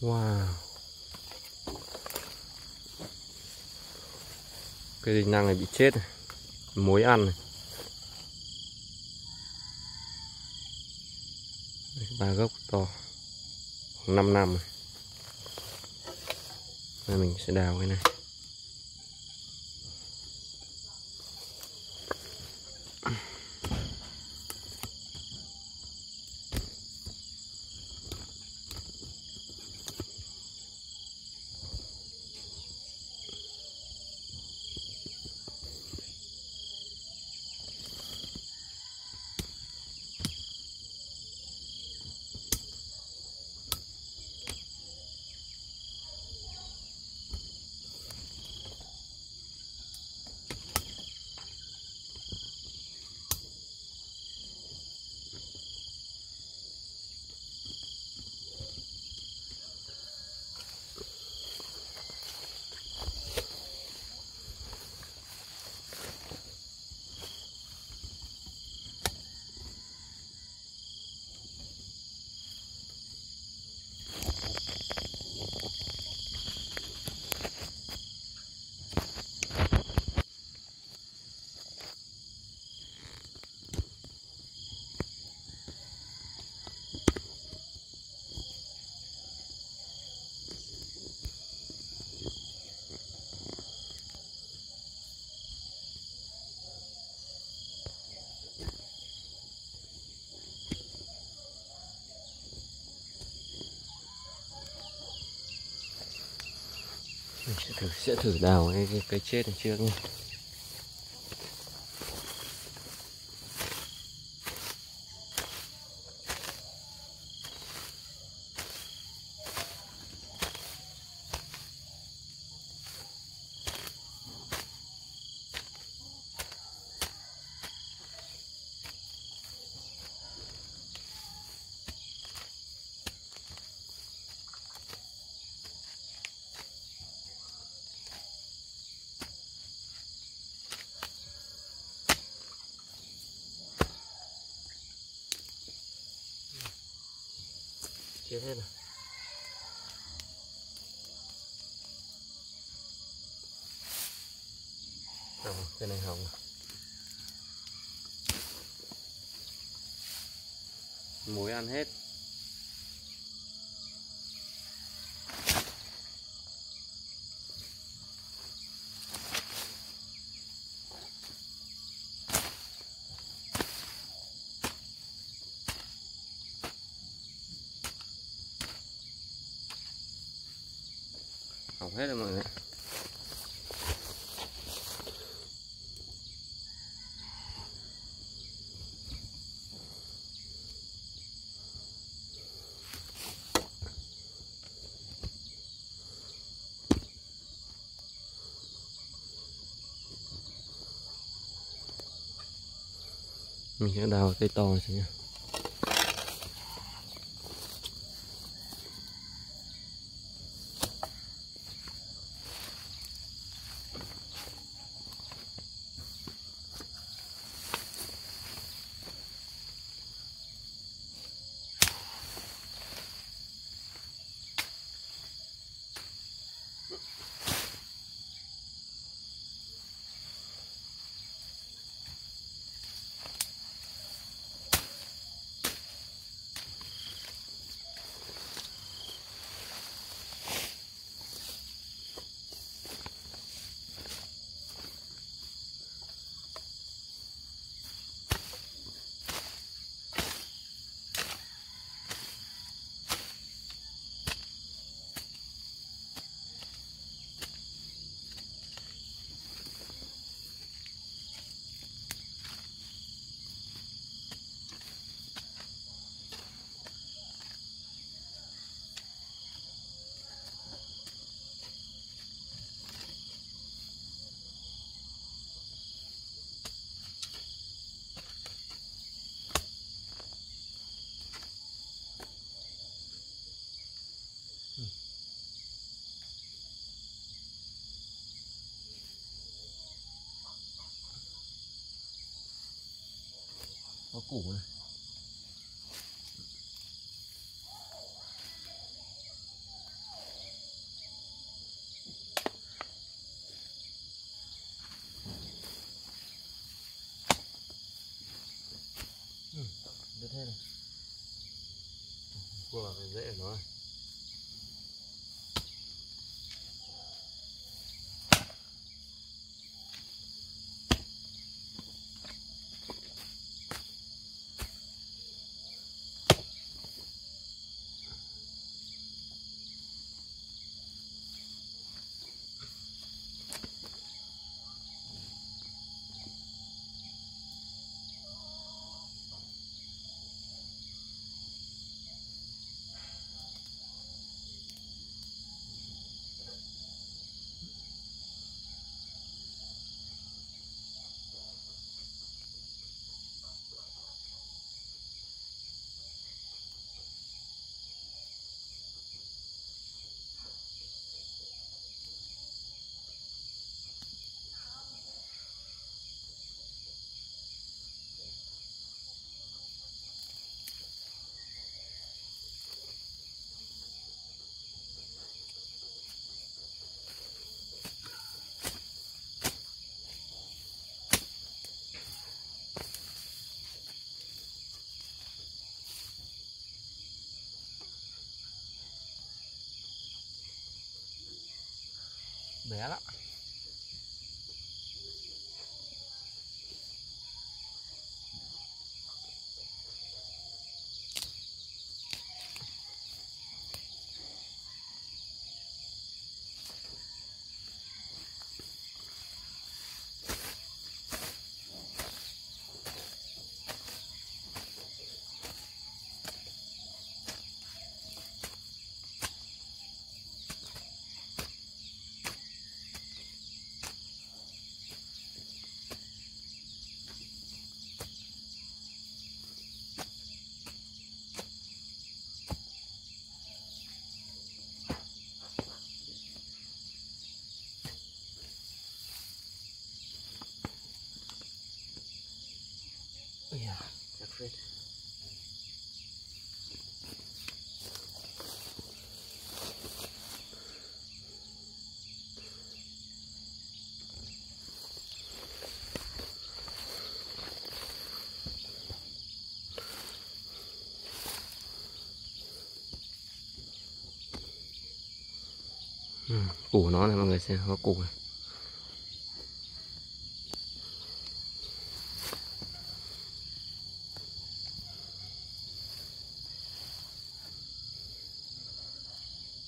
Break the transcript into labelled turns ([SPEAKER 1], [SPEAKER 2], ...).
[SPEAKER 1] Wow Cái đình năng này bị chết này. Mối ăn này ba gốc to khoảng 5 năm này. Đây, mình sẽ đào cái này mình sẽ thử sẽ thử đào cái, cái, chết này trước nhé kiếm hết rồi. Cái này hỏng muối ăn hết. Hỏng hết rồi mọi người. Mình sẽ đào cây to xem nha củ này. Được thế này cua là dễ rồi. 没了。Ừ, củ nó này mọi người xem có củ này.